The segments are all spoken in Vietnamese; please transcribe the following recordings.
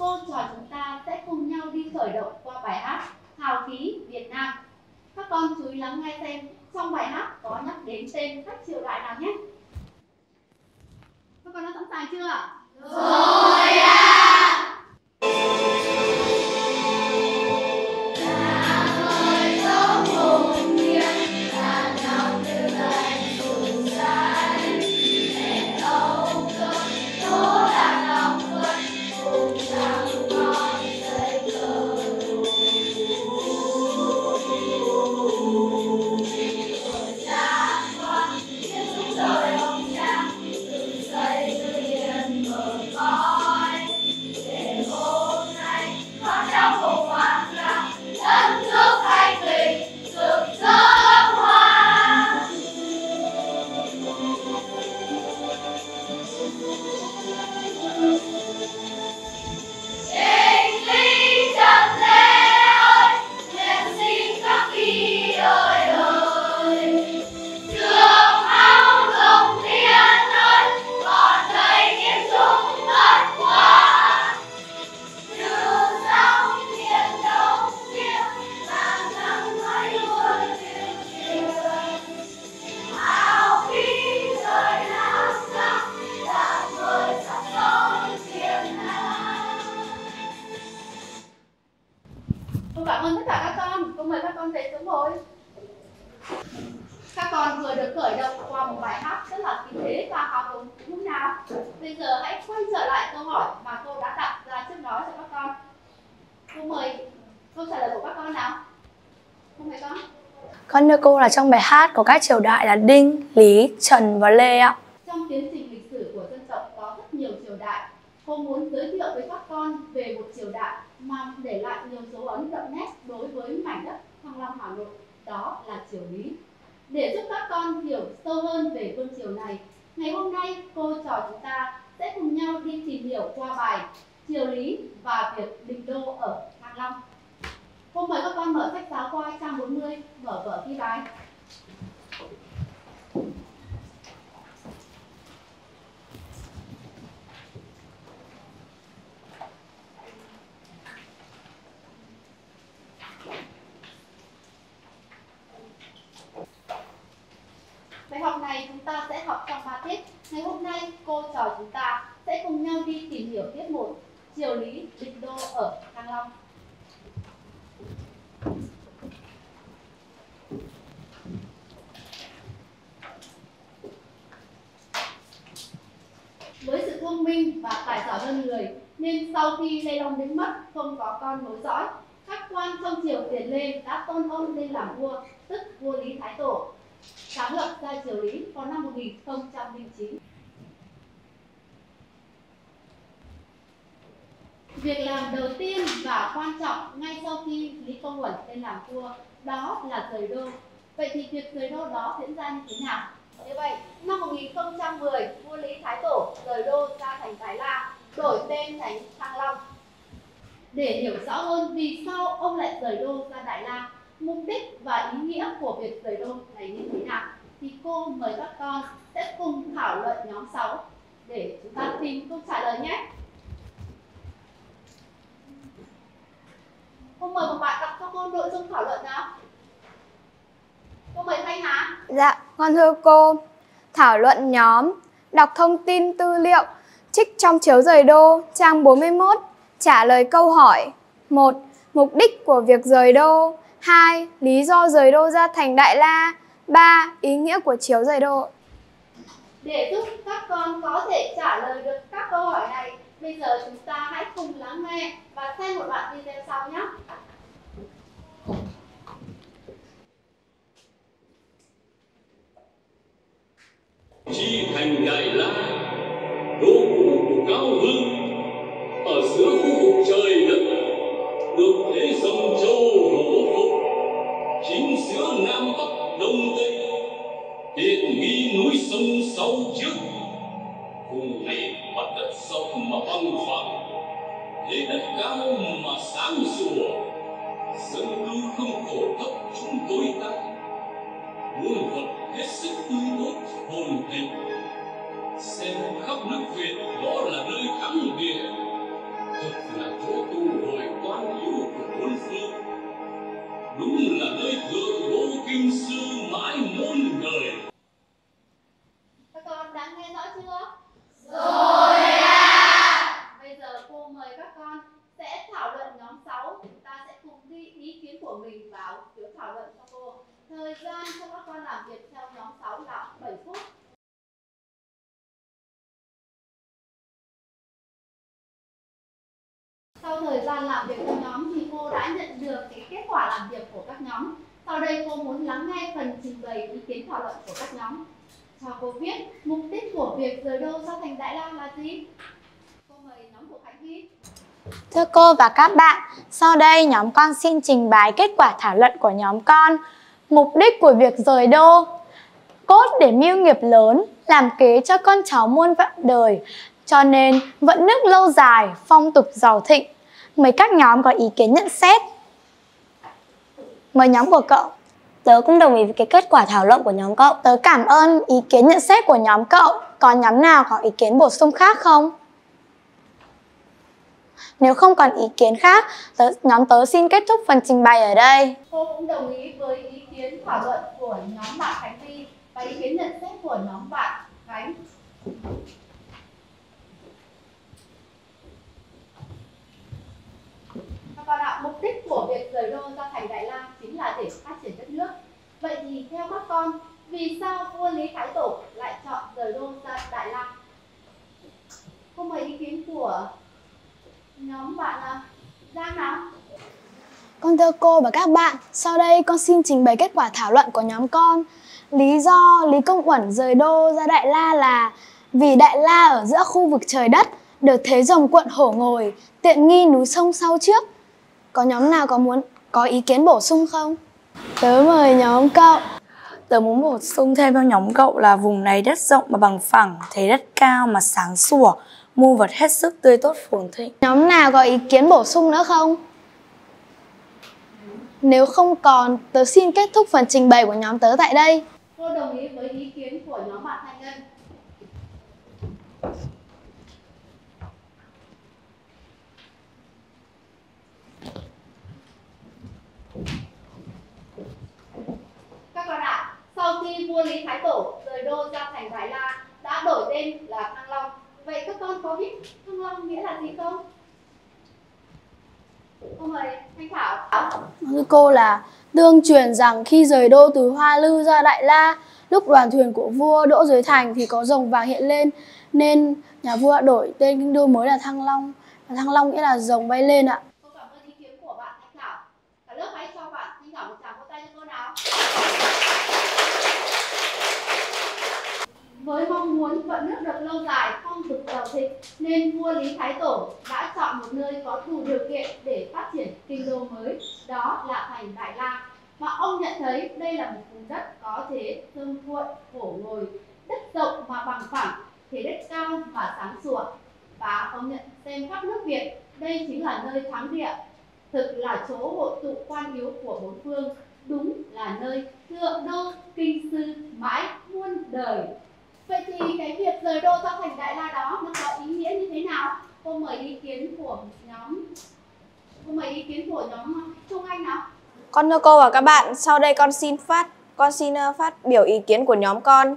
cô trò chúng ta sẽ cùng nhau đi khởi động qua bài hát Hào khí Việt Nam. Các con chú ý lắng nghe xem trong bài hát có nhắc đến tên các triều đại nào nhé. Các con đã sẵn sàng chưa? Rồi ạ. À. Con đưa cô là trong bài hát có các triều đại là Đinh, Lý, Trần và Lê ạ. Trong tiến trình lịch sử của dân tộc có rất nhiều triều đại. Cô muốn giới thiệu với các con về một triều đại mà để lại nhiều dấu ấn đậm nét đối với mảnh đất Thăng Long Hà Nội, đó là triều Lý. Để giúp các con hiểu sâu hơn về vương triều này, ngày hôm nay cô trò chúng ta sẽ cùng nhau đi tìm hiểu qua bài Triều Lý và việc định đô ở Thăng Long. Hôm mời các con mở sách giáo khoa trang 40, mở vở ghi. Bài học này chúng ta sẽ học trong 3 tiết. Ngày hôm nay cô trò chúng ta sẽ cùng nhau đi tìm hiểu tiết 1 Triều lý định đô ở Thăng Long. Với sự thông minh và tài giỏi hơn người nên sau khi Lê Long đến mất không có con nối dõi, các quan trong triều tiền Lê đã tôn ông lên làm vua, tức vua Lý Thái Tổ sáng lập ra triều Lý vào năm 1009. Việc làm đầu tiên và quan trọng ngay sau khi Lý Công Uẩn lên làm vua đó là rời đô. Vậy thì việc rời đô đó diễn ra như thế nào? Như vậy, năm 1010, vua Lý Thái Tổ rời đô ra thành Thái La, đổi tên thành Thăng Long. Để hiểu rõ hơn vì sao ông lại rời đô ra Đại La, mục đích và ý nghĩa của việc rời đô này như thế nào, thì cô mời các con sẽ cùng thảo luận nhóm 6 để chúng ta tìm câu trả lời nhé. Cô mời một bạn đọc cho cô nội dung thảo luận nào. Cô mời Thanh Hà. Dạ, con thưa cô, thảo luận nhóm, đọc thông tin tư liệu, trích trong chiếu rời đô, trang 41, trả lời câu hỏi 1. Mục đích của việc rời đô 2. Lý do rời đô ra thành Đại La 3. Ý nghĩa của chiếu rời đô Để giúp các con có thể trả lời được các câu hỏi này, bây giờ chúng ta hãy cùng lắng nghe và xem một đoạn video sau nhé. chi thành đại la đô cao hơn ở giữa khu vực trời đất, được thế dòng châu hổ phục. Chính giữa nam bắc đông tây tiện nghi núi sông sau trước. Cùng này mặt đất rộng mà băng phẳng, thế đất cao mà sáng sủa. Dân cư không khổ thấp chúng tối ta muôn vật hết sức tươi tốt, hồn thịnh xem khắp nước việt, đó là nơi thắng địa. Thật là chỗ tu hội quan yếu của bốn phương. Đúng là nơi thượng đô kinh sư mãi muôn đời. Các con đã nghe rõ chưa? Rồi ạ. Bây giờ cô mời các con sẽ thảo luận nhóm 6 chúng ta sẽ cùng ghi ý kiến của mình vào phiếu thảo luận cho cô. Thời gian cho các con làm việc theo nhóm 6 là 7 phút. Sau thời gian làm việc các nhóm thì cô đã nhận được cái kết quả làm việc của các nhóm. Sau đây cô muốn lắng nghe phần trình bày ý kiến thảo luận của các nhóm. Cho cô biết mục đích của việc rời đô sang thành Đại La là gì? Cô mời nhóm của Khánh Hy. Thưa cô và các bạn, sau đây nhóm con xin trình bày kết quả thảo luận của nhóm con. Mục đích của việc rời đô Cốt để mưu nghiệp lớn, làm kế cho con cháu muôn vạn đời, cho nên vận nước lâu dài, phong tục giàu thịnh. Mấy các nhóm có ý kiến nhận xét. Mời nhóm của cậu. Tớ cũng đồng ý với cái kết quả thảo luận của nhóm cậu. Tớ cảm ơn ý kiến nhận xét của nhóm cậu. Còn nhóm nào có ý kiến bổ sung khác không? Nếu không còn ý kiến khác, tớ, nhóm tớ xin kết thúc phần trình bày ở đây. Cô cũng đồng ý với ý kiến thảo luận của nhóm bạn Khánh Huy và ý kiến nhận xét của nhóm bạn Khánh. Các ạ, mục đích của việc rời đô ra thành Đại La chính là để phát triển đất nước. Vậy thì theo các con, vì sao vua Lý Thái Tổ lại chọn rời đô ra Đại La? không mời ý kiến của nhóm bạn à, Giang nào. Con thưa cô và các bạn, sau đây con xin trình bày kết quả thảo luận của nhóm con. Lý do Lý Công Uẩn rời đô ra Đại La là vì Đại La ở giữa khu vực trời đất, được thế rồng quận hổ ngồi, tiện nghi núi sông sau trước. Có nhóm nào có muốn có ý kiến bổ sung không? Tớ mời nhóm cậu. Tớ muốn bổ sung thêm cho nhóm cậu là vùng này đất rộng mà bằng phẳng, thấy đất cao mà sáng sủa, muôn vật hết sức tươi tốt phồn thịnh. Nhóm nào có ý kiến bổ sung nữa không? Nếu không còn, tớ xin kết thúc phần trình bày của nhóm tớ tại đây. Cô đồng ý với ý kiến của nhóm bạn Thanh Ngân. Các con ạ, sau khi vua Lý Thái Tổ rời đô ra thành Đại La đã đổi tên là Thăng Long. Vậy các con có biết Thăng Long nghĩa là gì không? Cô mời Thanh Thảo. Thưa cô là tương truyền rằng khi rời đô từ Hoa Lư ra Đại La, lúc đoàn thuyền của vua đỗ dưới thành thì có rồng vàng hiện lên nên nhà vua đã đổi tên kinh đô mới là Thăng Long. Và Thăng Long nghĩa là rồng bay lên ạ. Cô cảm ơn ý kiến của bạn Thanh Thảo. Cả lớp hãy cho bạn Thanh Thảo một tràng vỗ tay cho cô nào. Với mong muốn vận nước được lâu dài, phong tục giàu thịnh, nên vua Lý Thái Tổ đã chọn một nơi có đủ điều kiện để phát triển kinh đô mới, đó là thành Đại La. mà ông nhận thấy đây là một vùng đất có thế thơm thuận, hổ ngồi, đất rộng mà bằng phẳng, thế đất cao mà sáng sủa. Và ông nhận xem khắp nước Việt, đây chính là nơi thắng địa, thực là chỗ hội tụ quan yếu của bốn phương, đúng là nơi thượng đô kinh sư mãi muôn đời Vậy thì cái việc rời đô ra thành Đại La đó nó có ý nghĩa như thế nào? Cô mời ý kiến của nhóm Cô mời ý kiến của nhóm Trung Anh nào. Con thưa cô và các bạn, sau đây con xin phát con xin uh, phát biểu ý kiến của nhóm con.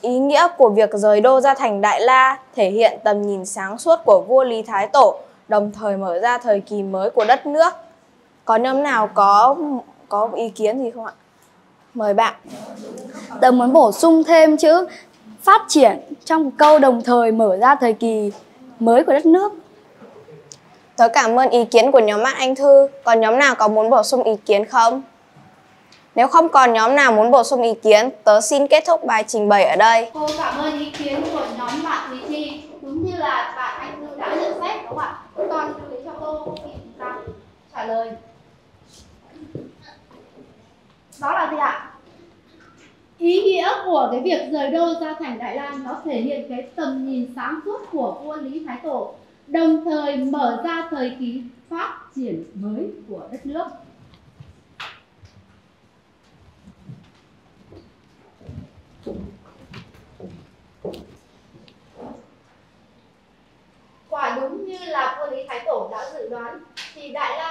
Ý nghĩa của việc rời đô ra thành Đại La thể hiện tầm nhìn sáng suốt của vua Lý Thái Tổ, đồng thời mở ra thời kỳ mới của đất nước. Có nhóm nào có có ý kiến gì không ạ? Mời bạn. Tớ muốn bổ sung thêm chữ phát triển trong câu đồng thời mở ra thời kỳ mới của đất nước. Tớ cảm ơn ý kiến của nhóm bạn Anh Thư. Còn nhóm nào có muốn bổ sung ý kiến không? Nếu không còn nhóm nào muốn bổ sung ý kiến, tớ xin kết thúc bài trình bày ở đây. Cô cảm ơn ý kiến của nhóm bạn Thùy Chi. Đúng như là bạn Anh Thư đã nhận xét đúng không ạ? Còn lưu ý cho cô thì sao trả lời. Đó là gì ạ? Ý nghĩa của cái việc rời đô ra thành Đại Lan nó thể hiện cái tầm nhìn sáng suốt của vua Lý Thái Tổ, đồng thời mở ra thời kỳ phát triển mới của đất nước. Quả đúng như là vua Lý Thái Tổ đã dự đoán, thì Đại La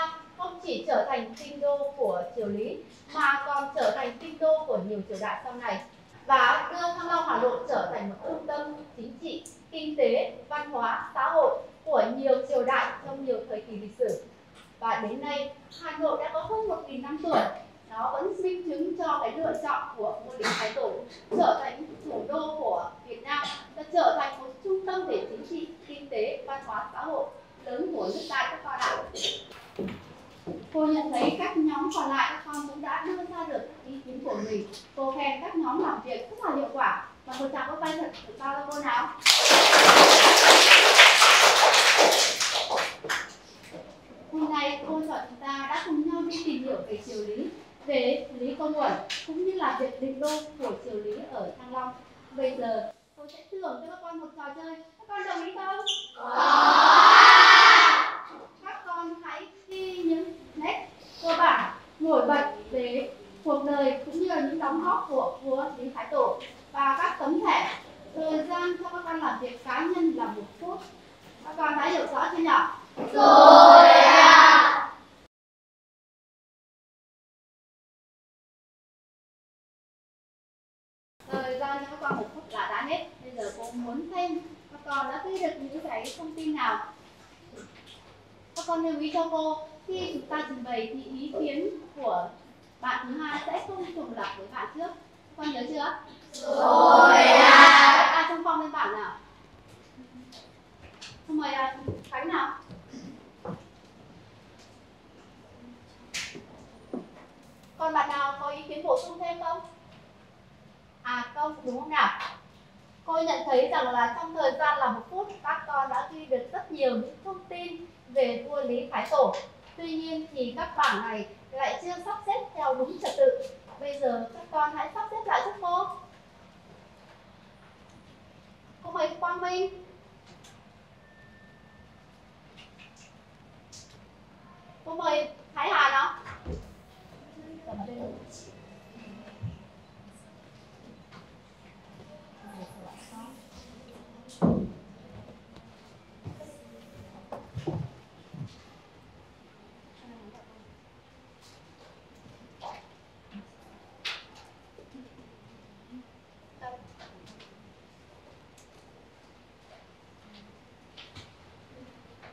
chỉ trở thành kinh đô của triều Lý mà còn trở thành kinh đô của nhiều triều đại sau này và đưa Thăng Long Hà Nội trở thành một trung tâm chính trị, kinh tế, văn hóa, xã hội của nhiều triều đại trong nhiều thời kỳ lịch sử. Và đến nay, Hà Nội đã có hơn 1.000 năm tuổi. Nó vẫn minh chứng cho cái lựa chọn của vua Lý Thái Tổ trở thành thủ đô của Việt Nam và trở thành một trung tâm về chính trị, kinh tế, văn hóa, xã hội lớn lớn của nước ta các con ạ cô nhận thấy các nhóm còn lại các con cũng đã đưa ra được ý gì cô khen các nhóm làm việc rất là hiệu quả. Và một tràng vỗ tay thật sự to cho cô nào? Hôm nay cô trò chúng ta đã cùng nhau đi tìm hiểu về triều lý, về lý công uẩn, cũng như là việc định đô của triều lý ở thăng long. Bây giờ, cô sẽ thưởng cho các con một trò chơi. Các con đồng ý không? Các con hãy ghi những nét cơ bản nổi bật về cuộc đời cũng như là những đóng góp của vua lý thái tổ và các tấm thẻ thời gian cho các con làm việc cá nhân là một phút các con đã hiểu rõ chưa nhỉ Rồi ạ. thời gian cho các con một phút là đã hết bây giờ cô muốn xem các con đã ghi được những cái thông tin nào? Các con lưu ý cho cô khi chúng ta trình bày thì ý kiến của bạn thứ hai sẽ không trùng lặp với bạn trước. Con nhớ chưa? Rồi ạ. ai trong phong lên bảng nào? Xin mời à, Khánh nào? Còn bạn nào có ý kiến bổ sung thêm không? À không đúng không nào? Cô nhận thấy rằng là trong thời gian là một phút các con đã ghi được rất nhiều những thông tin về vua lý thái tổ. Tuy nhiên thì các bảng này lại chưa sắp xếp theo đúng trật tự. Bây giờ các con hãy sắp xếp lại giúp cô. Cô mời quang minh. Cô mời thái hà nào. cầm lên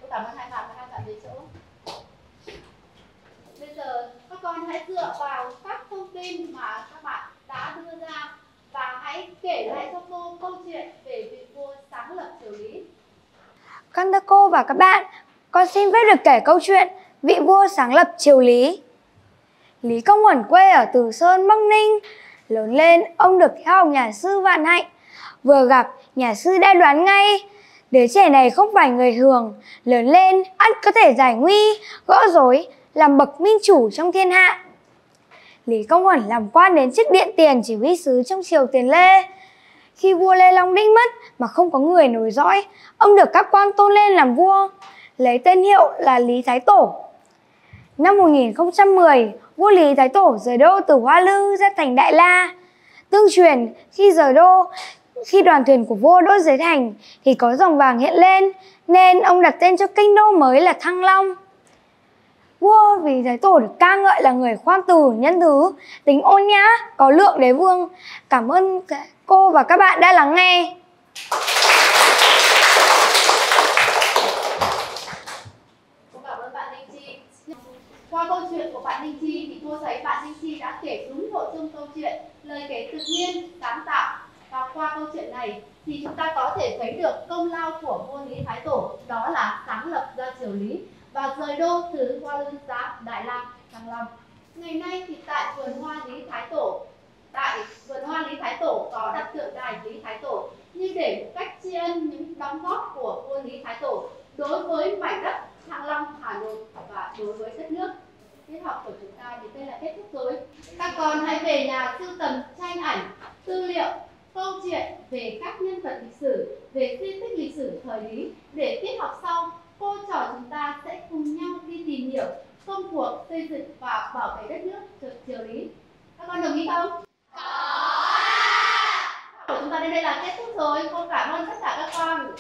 Cô cảm ơn hai bạn đã đang về chỗ. Bây giờ các con hãy dựa vào các thông tin mà các bạn đã đưa ra và hãy kể lại cho cô câu chuyện về vị vua sáng lập triều Lý. Con thưa cô và các bạn, con xin phép được kể câu chuyện vị vua sáng lập triều Lý. Lý Công Uẩn quê ở Từ Sơn, Bắc Ninh. Lớn lên, ông được theo học nhà sư Vạn Hạnh. Vừa gặp, nhà sư đã đoán ngay. Đứa trẻ này không phải người thường. Lớn lên, ăn có thể giải nguy, gỡ rối, làm bậc minh chủ trong thiên hạ. Lý Công Uẩn làm quan đến chức điện tiền chỉ huy sứ trong triều tiền Lê. Khi vua Lê Long Đinh mất mà không có người nối dõi, ông được các quan tôn lên làm vua, lấy tên hiệu là Lý Thái Tổ. Năm 1010, vua Lý Thái Tổ rời đô từ Hoa Lư ra thành Đại La. Tương truyền, khi rời đô, khi đoàn thuyền của vua đỗ dưới thành thì có dòng vàng hiện lên, nên ông đặt tên cho kinh đô mới là Thăng Long. Vua vì Thái Tổ được ca ngợi là người khoan từ, nhân thứ, tính ôn nhã, có lượng đế vương. Cảm ơn cô và các bạn đã lắng nghe. Cảm ơn bạn Chi. Qua câu chuyện của bạn Linh Chi thì cô thấy bạn Linh Chi đã kể đúng nội dung câu chuyện, lời kể tự nhiên, sáng tạo. Và qua câu chuyện này thì chúng ta có thể thấy được công lao của vua Lý Thái Tổ đó là sáng lập ra triều Lý và rời đô từ Hoa Lư giá Đại La, Thăng Long. Ngày nay thì tại vườn hoa Lý Thái Tổ, tại vườn hoa Lý Thái Tổ có đặt tượng đài Lý Thái Tổ như để một cách tri ân những đóng góp của vua Lý Thái Tổ đối với mảnh đất Thăng Long, Hà Nội và đối với đất nước. Tiết học của chúng ta đến đây là kết thúc rồi. Các con hãy về nhà sưu tầm tranh ảnh, tư liệu, câu chuyện về các nhân vật lịch sử, về di tích lịch sử thời Lý để tiết học sau cô trò chúng ta sẽ cùng nhau đi tìm hiểu công cuộc xây dựng và bảo vệ đất nước từ triều Lý. Các con đồng ý không? Có. Chúng ta đến đây là kết thúc rồi. Cô cảm ơn tất cả các con.